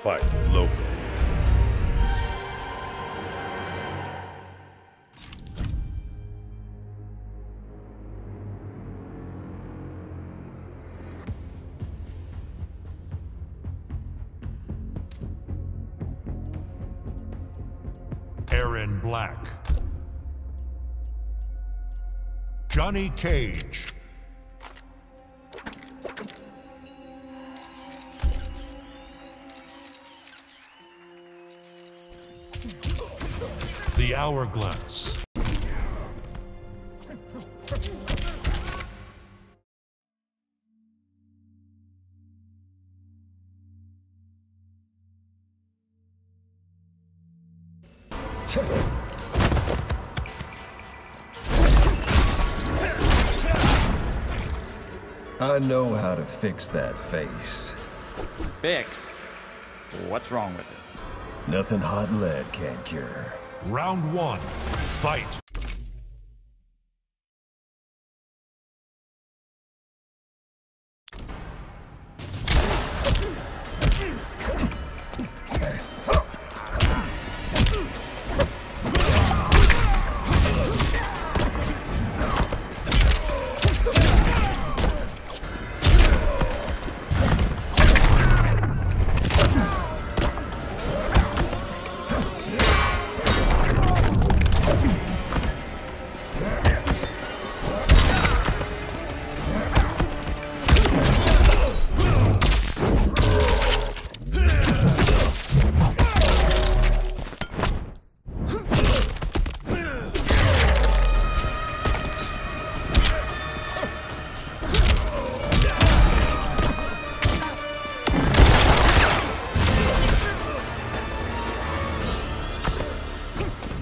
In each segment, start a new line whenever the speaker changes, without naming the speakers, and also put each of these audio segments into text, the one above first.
fight locally.
Erron Black. Johnny Cage. The Hourglass.
I know how to fix that face.
Fix? What's wrong with it?
Nothing hot lead can't cure.
Round one. Fight.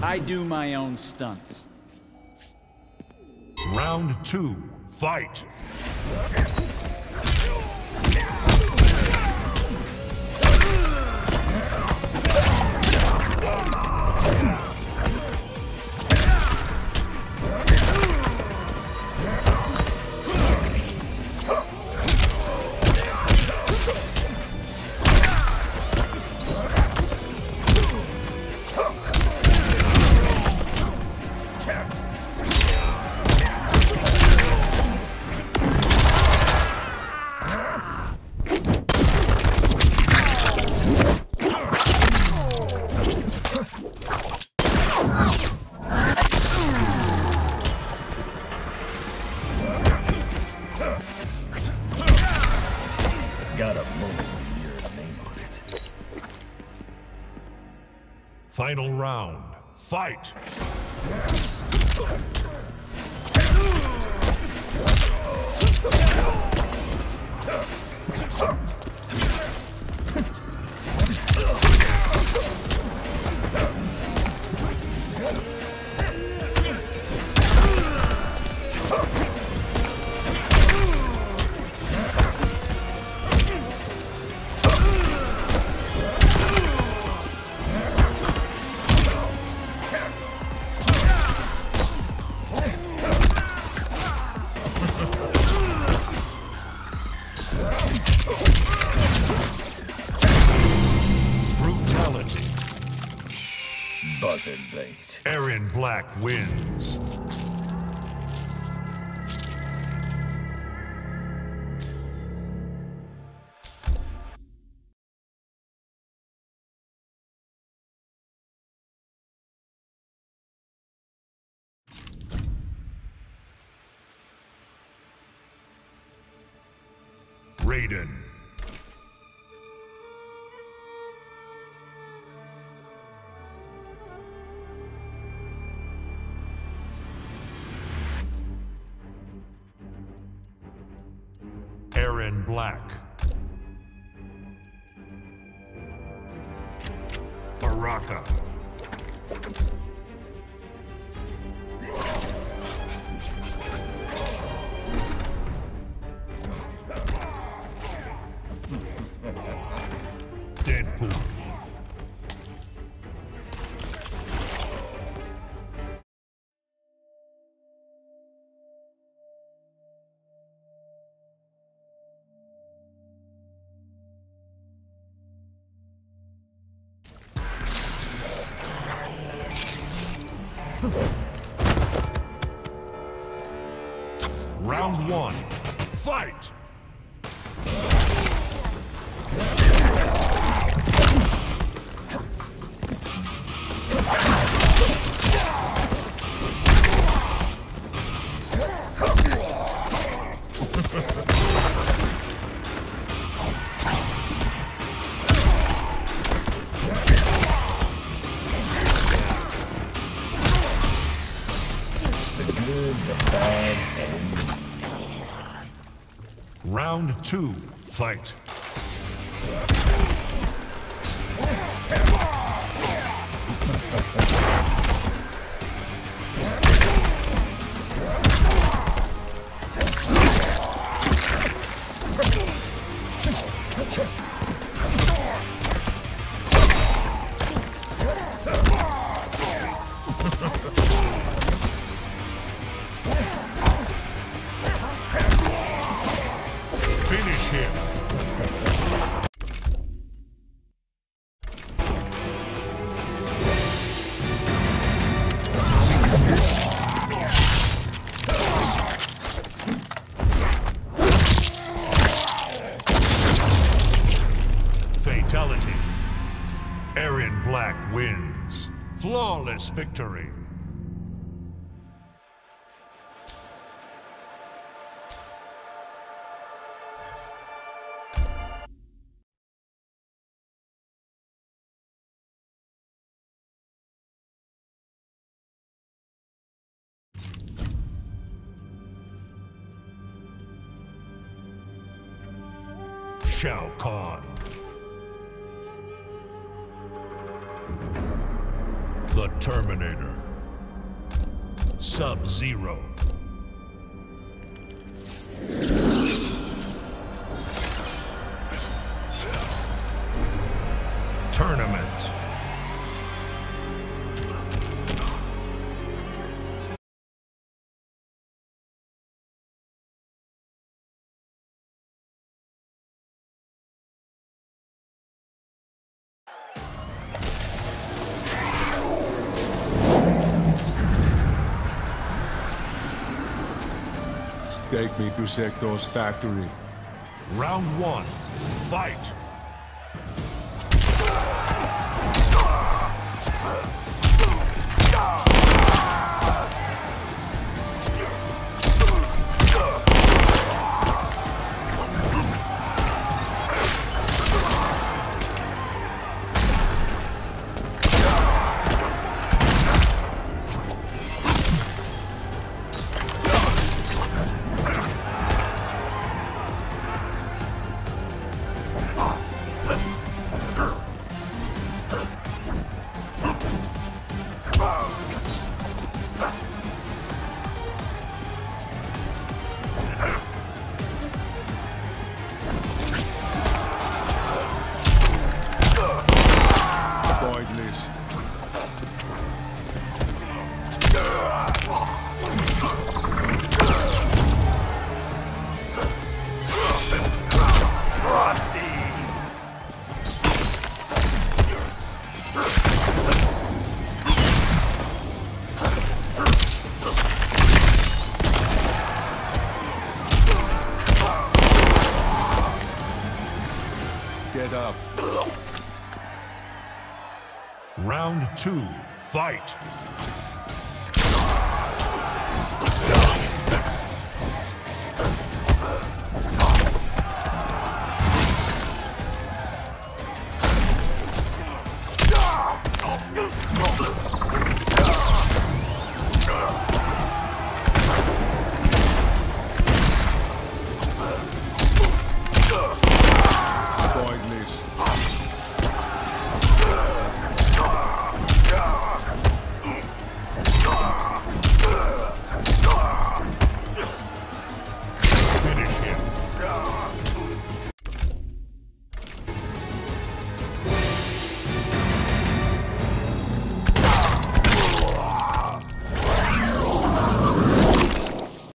I do my own stunts.
Round two. Fight.
Got
Final round. Fight.
Buzzing bait.
Erron Black wins. Raiden. Erron Black. Baraka. Round one, fight! Round two, fight. Fatality. Erron Black wins. Flawless victory. Shao Kahn. The Terminator. Sub
Take me to Sektor's factory.
Round one. Fight.
get up.
Round two, fight! Go!